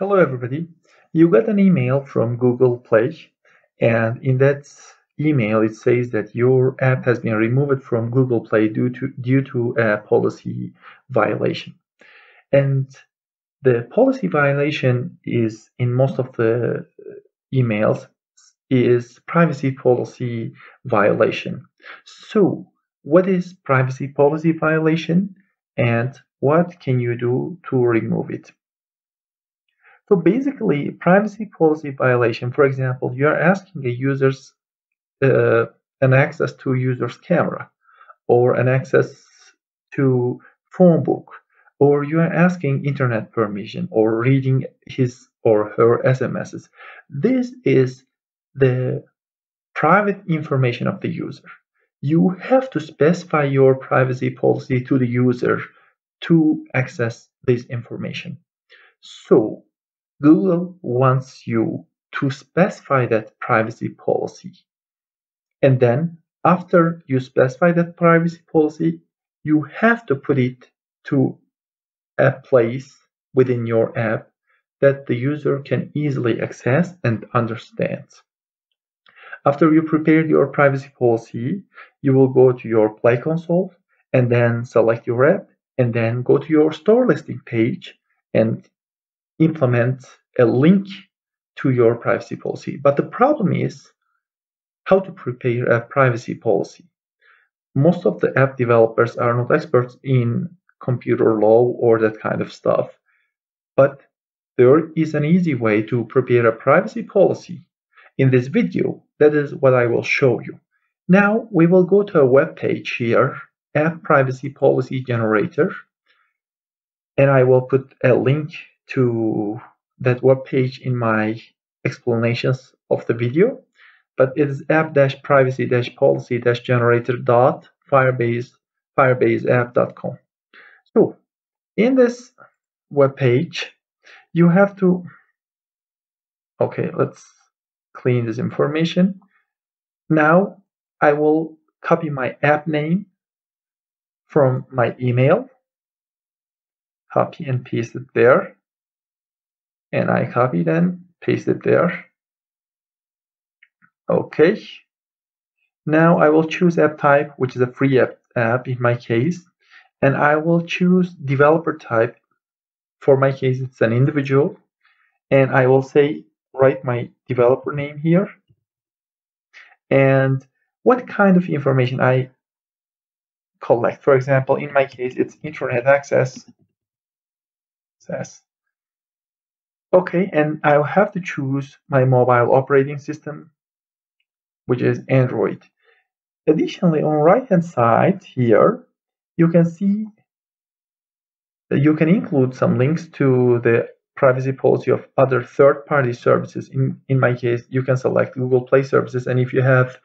Hello everybody. You got an email from Google Play and in that email it says that your app has been removed from Google Play due to due to a policy violation. And the policy violation is in most of the emails is privacy policy violation. So, what is privacy policy violation and what can you do to remove it? So basically, privacy policy violation, for example, you are asking a user's uh, an access to a user's camera or an access to phone book or you are asking internet permission or reading his or her SMSs. This is the private information of the user. You have to specify your privacy policy to the user to access this information. So Google wants you to specify that privacy policy. And then after you specify that privacy policy, you have to put it to a place within your app that the user can easily access and understand. After you prepare your privacy policy, you will go to your Play console and then select your app and then go to your store listing page and implement a link to your privacy policy. But the problem is how to prepare a privacy policy. Most of the app developers are not experts in computer law or that kind of stuff. But there is an easy way to prepare a privacy policy. In this video, that is what I will show you. Now we will go to a web page here, App Privacy Policy Generator, and I will put a link to that web page in my explanations of the video, but it is app-privacy-policy-generator.firebase firebaseapp.com. So in this web page, you have to okay, let's clean this information. Now I will copy my app name from my email, copy and paste it there and I copy then paste it there. Okay. Now I will choose app type which is a free app, app in my case. And I will choose developer type. For my case it's an individual. And I will say write my developer name here. And what kind of information I collect? For example in my case it's internet access. Access Okay, and I'll have to choose my mobile operating system, which is Android. Additionally, on right hand side here, you can see that you can include some links to the privacy policy of other third-party services. In, in my case, you can select Google Play services, and if you have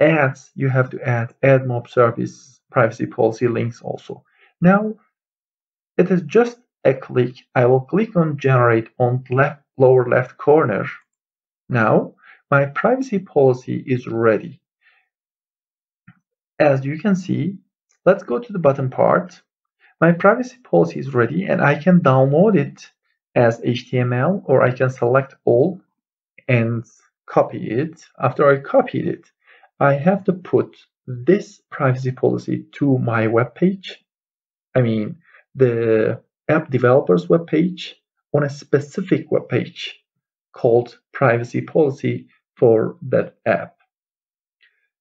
ads, you have to add AdMob service privacy policy links also. Now, it is just a click, I will click on generate on left lower left corner. Now my privacy policy is ready. As you can see, let's go to the bottom part. My privacy policy is ready and I can download it as HTML or I can select all and copy it. After I copied it, I have to put this privacy policy to my web page. I mean, the app developer's web page on a specific web page called privacy policy for that app.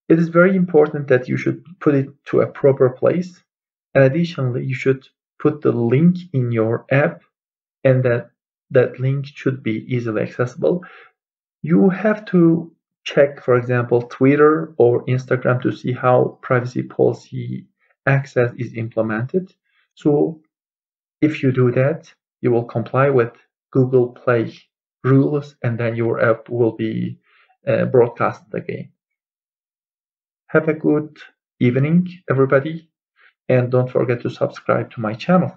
It is very important that you should put it to a proper place. And additionally, you should put the link in your app and that that link should be easily accessible. You have to check, for example, Twitter or Instagram to see how privacy policy access is implemented. So if you do that, you will comply with Google Play rules and then your app will be uh, broadcasted again. Have a good evening, everybody, and don't forget to subscribe to my channel.